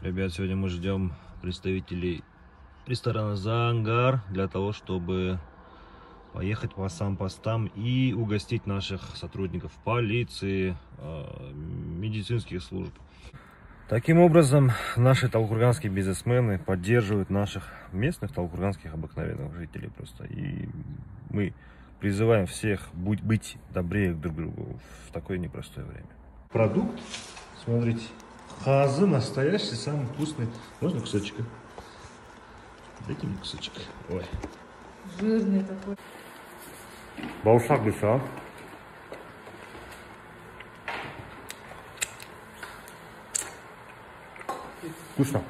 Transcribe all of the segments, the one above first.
Ребят, сегодня мы ждем представителей ресторана «Зангар» для того, чтобы поехать по сам постам и угостить наших сотрудников полиции, э, медицинских служб. Таким образом, наши талкурганские бизнесмены поддерживают наших местных талкурганских обыкновенных жителей просто. И мы призываем всех будь, быть добрее друг к другу в такое непростое время. Продукт, смотрите, хазы настоящий, самый вкусный. Можно кусочек? Дайте мне кусочек. Ой. Жирный такой. Баушак душа. Вкусно.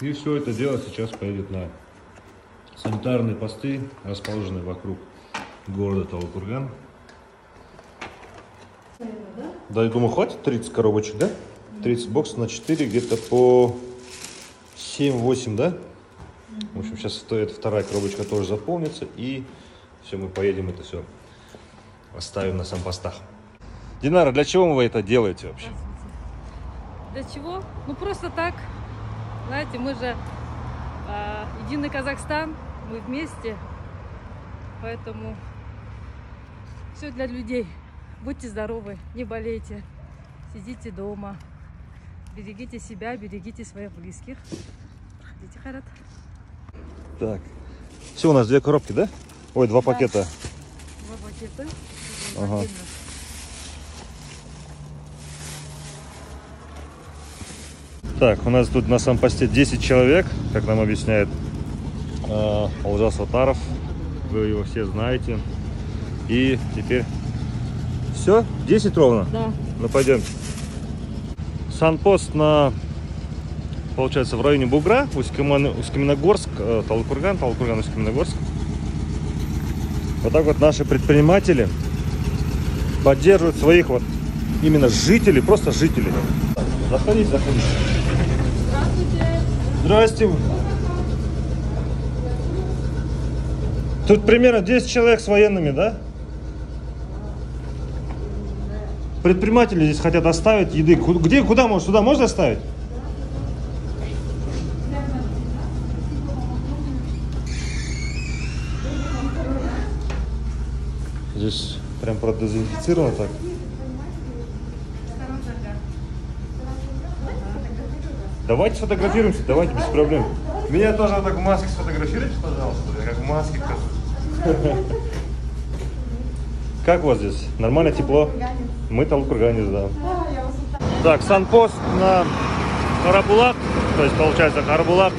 И все это дело сейчас поедет на санитарные посты, расположенные вокруг города Талакурган. Да, я думаю, хватит 30 коробочек, да? 30 боксов на 4, где-то по 7-8, да? В общем, сейчас стоит вторая коробочка тоже заполнится, и все, мы поедем это все оставим на сам постах. Динара, для чего вы это делаете вообще? Для чего? Ну просто так. Знаете, мы же э, единый Казахстан, мы вместе, поэтому все для людей. Будьте здоровы, не болейте, сидите дома, берегите себя, берегите своих близких. Проходите, Хайрат. Так, все, у нас две коробки, да? Ой, два пакета. Два пакета. Ага. Так, у нас тут на самом посте 10 человек, как нам объясняет э, Алжас Сатаров. Вы его все знаете. И теперь все, 10 ровно? Да. Ну пойдем. Санпост на, получается, в районе Бугра, Усть-Камен- Усть-Каменогорск, э, Талкурган, Талкурган, Усть-Каменогорск. Вот так вот наши предприниматели поддерживают своих вот именно жителей, просто жителей. Заходите, заходите. Здравствуйте. Здрасте. Тут примерно 10 человек с военными, да? Предприниматели здесь хотят оставить еды. Где, куда можно? Сюда можно оставить? Здесь прям продезинфицировано так. Давайте сфотографируемся, давайте без проблем. Меня тоже так в маске сфотографируйте, пожалуйста. Я как в маске. Как у вас здесь? Нормально, тепло? Мы Талкурганец, да. Так, санпост на Карабулак, то есть получается Карабулак,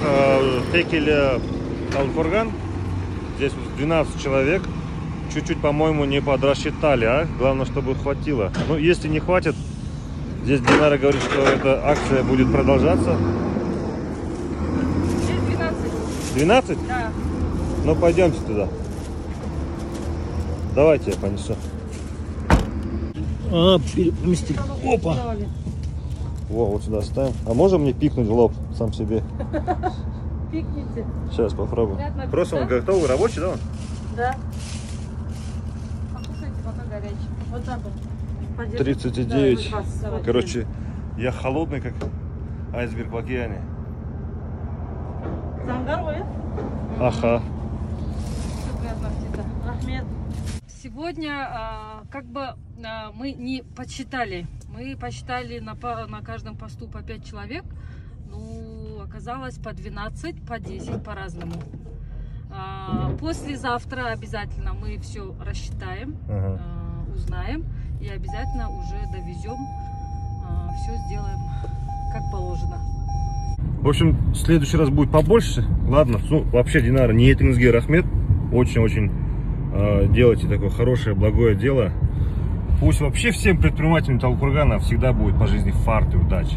Текель, э, Талкурган. Здесь вот 12 человек. Чуть-чуть, по-моему, не подрасчитали, а? Главное, чтобы хватило. Ну, если не хватит, здесь Динара говорит, что эта акция будет продолжаться. Здесь 12. 12? Да. Ну, пойдемте туда. Давайте я понесу. А, переместили. Опа. Во, вот сюда ставим. А можно мне пикнуть в лоб сам себе? Пикните. Сейчас попробуем. Приятно Просто он аппетита. готовый, рабочий, да? он? Да. Покушайте, пока горячий. Вот так вот. Подержите. 39. Да, вот вас. Давайте. Короче, я холодный, как айсберг в океане. Зангар ғой, приятного аппетита. Рахмет. Сегодня а, как бы а, мы не подсчитали. Мы посчитали на, на каждом посту по 5 человек. Ну, оказалось по 12, по 10 по-разному. А, послезавтра обязательно мы все рассчитаем, Ага. а, узнаем и обязательно уже довезем. все сделаем как положено. В общем, в следующий раз будет побольше. Ладно, ну, вообще, Динара, не Этингсгер Ахмед. Очень-очень делайте такое хорошее, благое дело. Пусть вообще всем предпринимателям Талкургана всегда будет по жизни фарт и удачи.